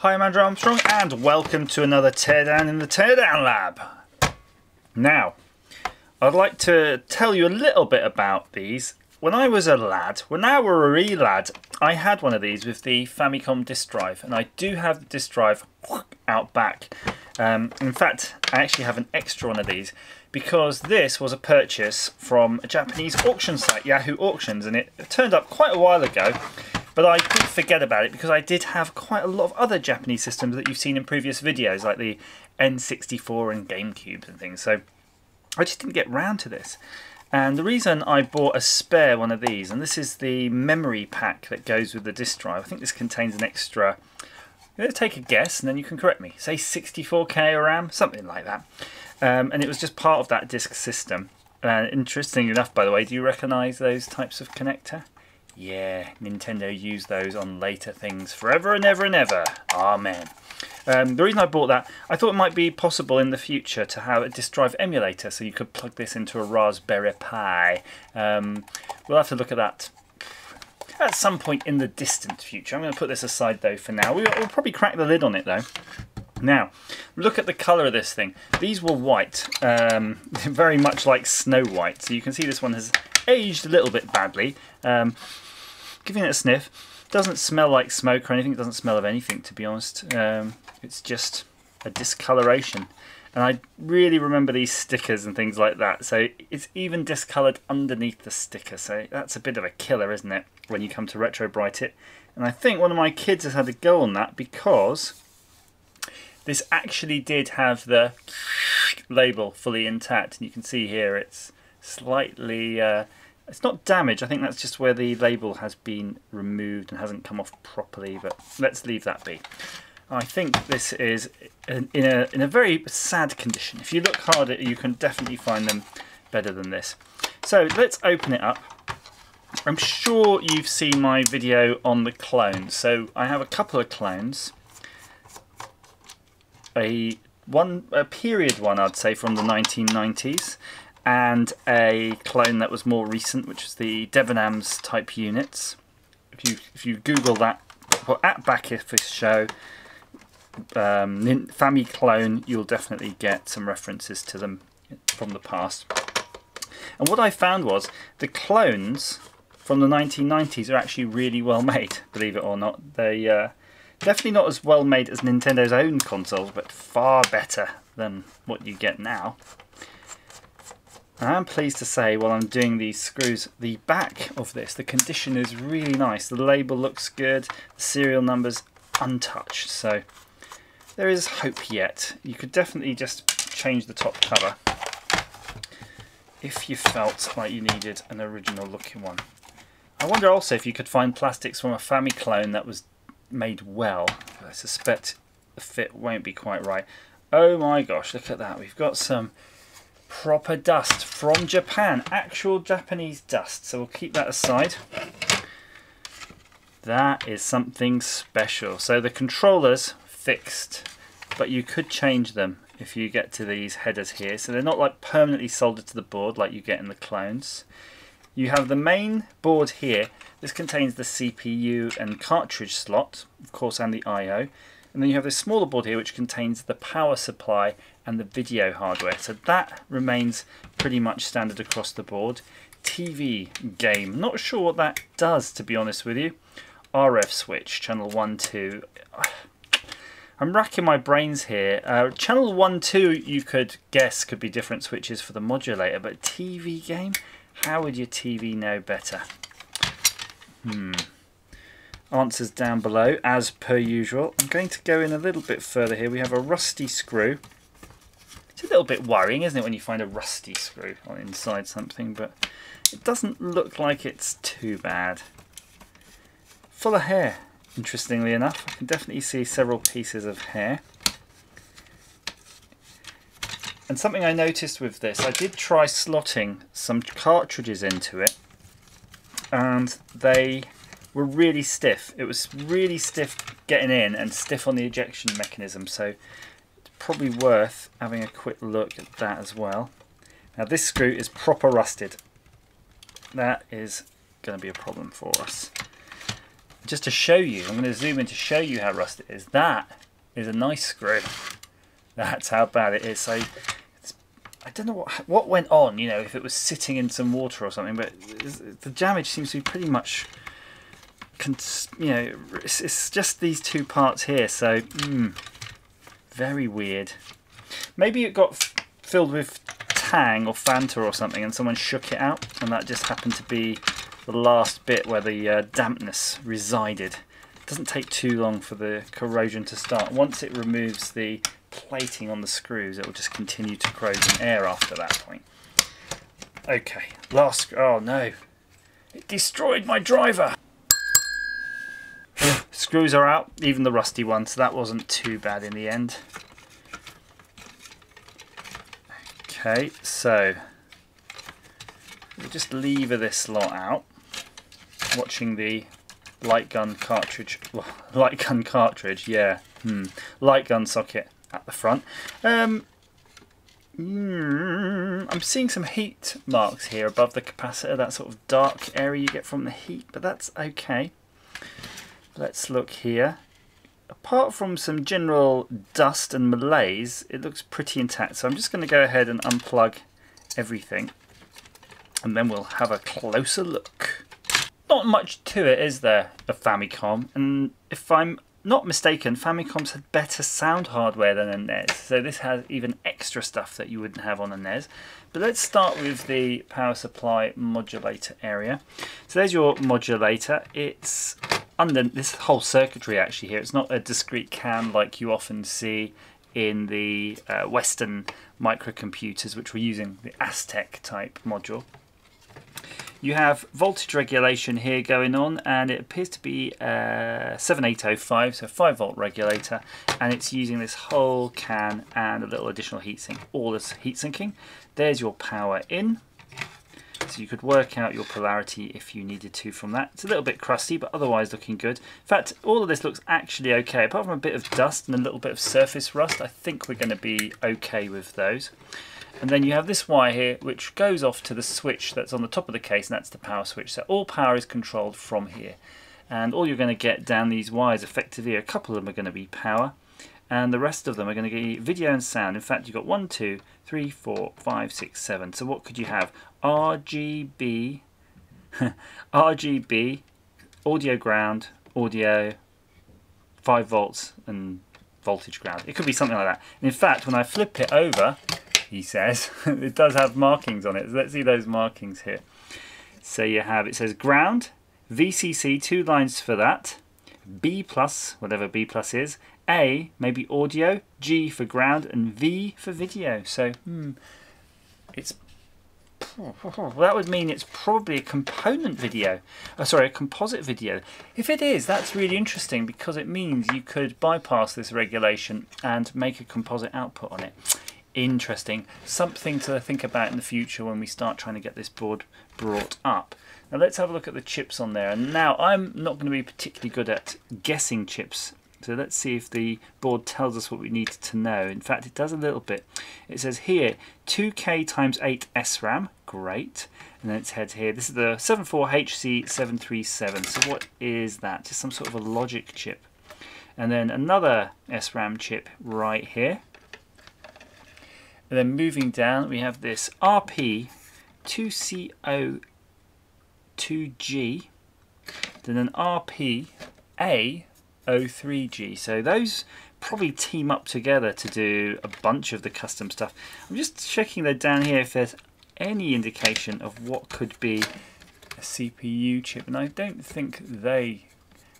Hi, I'm Andrew Armstrong, and welcome to another Teardown in the Teardown Lab. Now, I'd like to tell you a little bit about these. When I was a lad, when I were a wee lad, I had one of these with the Famicom disk drive, and I do have the disk drive out back. Um, in fact, I actually have an extra one of these because this was a purchase from a Japanese auction site, Yahoo Auctions, and it turned up quite a while ago. But I did forget about it because I did have quite a lot of other Japanese systems that you've seen in previous videos, like the N64 and GameCube and things. So I just didn't get round to this. And the reason I bought a spare one of these, and this is the memory pack that goes with the disk drive. I think this contains an extra, to take a guess and then you can correct me, say 64k RAM, something like that. Um, and it was just part of that disk system. Uh, interesting enough, by the way, do you recognise those types of connector? Yeah, Nintendo used those on later things forever and ever and ever. Amen. Um, the reason I bought that, I thought it might be possible in the future to have a disk drive emulator so you could plug this into a Raspberry Pi. Um, we'll have to look at that at some point in the distant future. I'm going to put this aside though for now. We'll, probably crack the lid on it though. Now, look at the colour of this thing. These were white, um, very much like Snow White. So you can see this one has aged a little bit badly. Um, giving it a sniff. Doesn't smell like smoke or anything. It doesn't smell of anything, to be honest. Um, it's just a discoloration. And I really remember these stickers and things like that. So it's even discoloured underneath the sticker. So that's a bit of a killer, isn't it, when you come to retro bright it. And I think one of my kids has had a go on that because this actually did have the label fully intact. And you can see here it's slightly... Uh, it's not damage, I think that's just where the label has been removed and hasn't come off properly, but let's leave that be. I think this is in a, in a very sad condition. If you look harder, you can definitely find them better than this. So let's open it up. I'm sure you've seen my video on the clones. So I have a couple of clones. A one a period one I'd say from the 1990s and a clone that was more recent, which is the Debenhams type units. If you if you Google that, well, at backofficeshow um, Fami clone, you'll definitely get some references to them from the past. And what I found was the clones from the 1990s are actually really well made, believe it or not. They uh, definitely not as well made as Nintendo's own consoles, but far better than what you get now. I'm pleased to say while I'm doing these screws, the back of this, the condition is really nice. The label looks good, the serial number's untouched, so there is hope yet. You could definitely just change the top cover if you felt like you needed an original looking one. I wonder also if you could find plastics from a Fami clone that was made well. I suspect the fit won't be quite right. Oh my gosh, look at that. We've got some proper dust from Japan, actual Japanese dust. So we'll keep that aside. That is something special. So the controllers fixed, but you could change them if you get to these headers here. So they're not like permanently soldered to the board like you get in the clones. You have the main board here. This contains the CPU and cartridge slot, of course, and the I.O. And then you have this smaller board here which contains the power supply and the video hardware. So that remains pretty much standard across the board. TV game, not sure what that does to be honest with you. RF switch, channel 1, 2. I'm racking my brains here. Uh, channel 1, 2 you could guess could be different switches for the modulator, but TV game? How would your TV know better? Hmm. Answers down below, as per usual. I'm going to go in a little bit further here. We have a rusty screw. It's a little bit worrying, isn't it, when you find a rusty screw on inside something, but it doesn't look like it's too bad. Full of hair, interestingly enough. I can definitely see several pieces of hair. And something I noticed with this, I did try slotting some cartridges into it, and they were really stiff. It was really stiff getting in and stiff on the ejection mechanism, so probably worth having a quick look at that as well. Now this screw is proper rusted. That is going to be a problem for us. just to show you, I'm going to zoom in to show you how rusted it is. That is a nice screw. That's how bad it is. So I don't know what what went on. You know, if it was sitting in some water or something, but the damage seems to be pretty much. You know, it's, it's just these two parts here. So, mm, very weird. Maybe it got filled with Tang or Fanta or something, and someone shook it out, and that just happened to be the last bit where the uh, dampness resided. It doesn't take too long for the corrosion to start. Once it removes the plating on the screws, it will just continue to corrode in air after that point. Okay, last. Oh no, it destroyed my driver. Screws are out, even the rusty one, so that wasn't too bad in the end. Okay, so we'll just lever this lot out, watching the light gun cartridge, well, light gun cartridge, yeah, hmm, light gun socket at the front. Um, mm, I'm seeing some heat marks here above the capacitor, that sort of dark area you get from the heat, but that's okay. Let's look here. Apart from some general dust and malaise, it looks pretty intact. So I'm just going to go ahead and unplug everything and then we'll have a closer look. Not much to it, is there, a Famicom? And if I'm not mistaken, Famicoms had better sound hardware than a NES. So this has even extra stuff that you wouldn't have on a NES. But let's start with the power supply modulator area. So there's your modulator. It's under this whole circuitry actually here. It's not a discrete cam like you often see in the uh, Western microcomputers, which were using the Astec type module. You have voltage regulation here going on, and it appears to be a uh, 7805, so 5 volt regulator, and it's using this whole can and a little additional heatsink. All this heatsinking. There's your power in. So you could work out your polarity if you needed to from that. It's a little bit crusty, but otherwise looking good. In fact, all of this looks actually okay. Apart from a bit of dust and a little bit of surface rust, I think we're going to be okay with those. And then you have this wire here, which goes off to the switch that's on the top of the case, and that's the power switch. So all power is controlled from here. And all you're going to get down these wires effectively, a couple of them are going to be power, and the rest of them are going to be video and sound. In fact, you've got one, two, three, four, five, six, seven. So what could you have? RGB, RGB, audio ground, audio, 5 volts and voltage ground. It could be something like that. And in fact, when I flip it over, he says, it does have markings on it. So let's see those markings here. So you have, it says ground, VCC, two lines for that, B plus, whatever B plus is, A, maybe audio, G for ground, and V for video. So, hmm, it's well, that would mean it's probably a component video. Oh, sorry, a composite video. If it is, that's really interesting because it means you could bypass this regulation and make a composite output on it. Interesting. Something to think about in the future when we start trying to get this board brought up. Now let's have a look at the chips on there. And now I'm not going to be particularly good at guessing chips so let's see if the board tells us what we need to know. In fact, it does a little bit. It says here 2K times 8 SRAM, great. And then it says here, this is the 74HC737. So what is that? Just some sort of a logic chip. And then another SRAM chip right here. And then moving down, we have this RP2C02G, then an RPA 03G. So those probably team up together to do a bunch of the custom stuff. I'm just checking that down here if there's any indication of what could be a CPU chip and I don't think they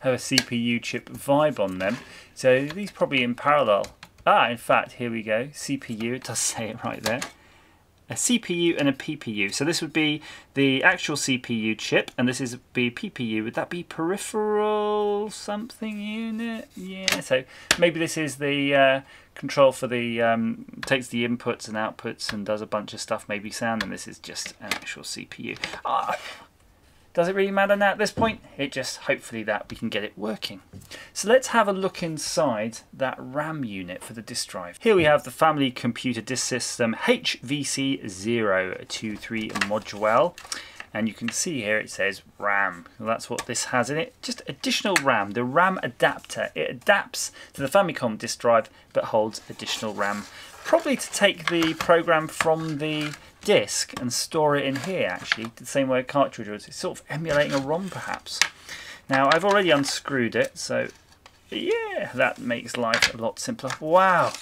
have a CPU chip vibe on them so these probably in parallel ah in fact here we go CPU it does say it right there a CPU and a PPU. So this would be the actual CPU chip, and this is be PPU. Would that be peripheral something unit? Yeah. So maybe this is the uh, control for the um, takes the inputs and outputs and does a bunch of stuff. Maybe sound, and this is just an actual CPU. Ah, does it really matter now at this point? It just hopefully that we can get it working. So let's have a look inside that RAM unit for the disk drive. Here we have the Family Computer Disk System HVC023 module. and you can see here it says RAM. Well, that's what this has in it. Just additional RAM, the RAM adapter. It adapts to the Famicom disk drive but holds additional RAM. Probably to take the program from the disk and store it in here actually, the same way a cartridge was. It's sort of emulating a ROM perhaps. Now I've already unscrewed it so yeah that makes life a lot simpler. Wow!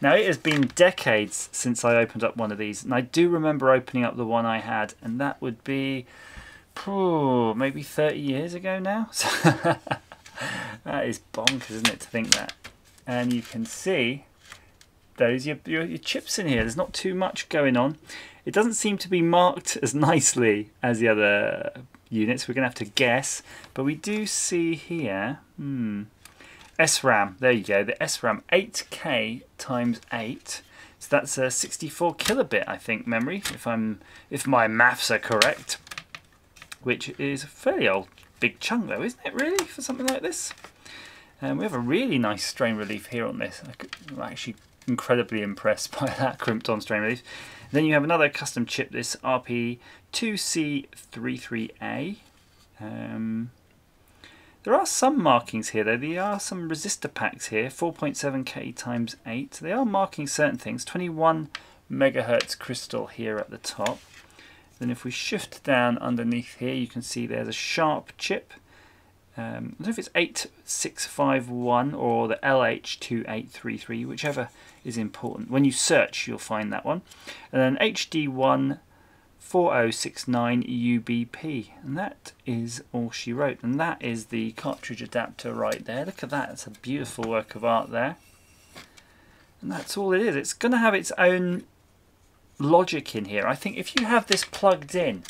Now it has been decades since I opened up one of these and I do remember opening up the one I had and that would be oh, maybe 30 years ago now. that is bonkers isn't it to think that. And you can see those your, your, your chips in here. There's not too much going on. It doesn't seem to be marked as nicely as the other units. We're going to have to guess. But we do see here, hmm, SRAM, there you go, the SRAM 8K times 8. So that's a 64 kilobit, I think, memory, if I'm if my maths are correct. Which is a fairly old big chunk though, isn't it really, for something like this? And um, we have a really nice strain relief here on this. I'm actually incredibly impressed by that crimped on strain relief. then you have another custom chip, this RP2C33A. Um, there are some markings here though. There are some resistor packs here, 4.7k times 8. They are marking certain things. 21 megahertz crystal here at the top. Then if we shift down underneath here, you can see there's a sharp chip. Um, I don't know if it's 8651 or the LH2833, whichever is important. When you search, you'll find that one. And then HD14069UBP. and that is all she wrote and that is the cartridge adapter right there look at that it's a beautiful work of art there and that's all it is it's going to have its own logic in here I think if you have this plugged in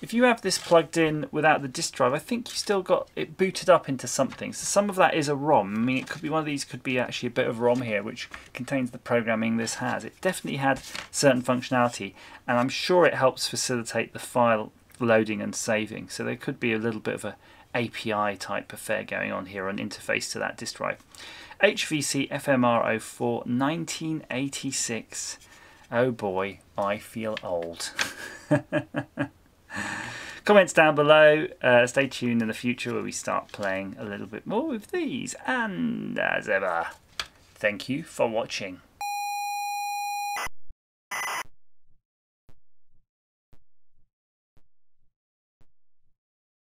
if you have this plugged in without the disk drive, I think you still got it booted up into something. So some of that is a ROM. I mean, it could be one of these could be actually a bit of ROM here, which contains the programming this has. It definitely had certain functionality, and I'm sure it helps facilitate the file loading and saving. So there could be a little bit of a API type affair going on here, an interface to that disk drive. HVC FMR04 1986. Oh boy, I feel old. Comments down below. Uh, stay tuned in the future where we start playing a little bit more with these. And as ever, thank you for watching.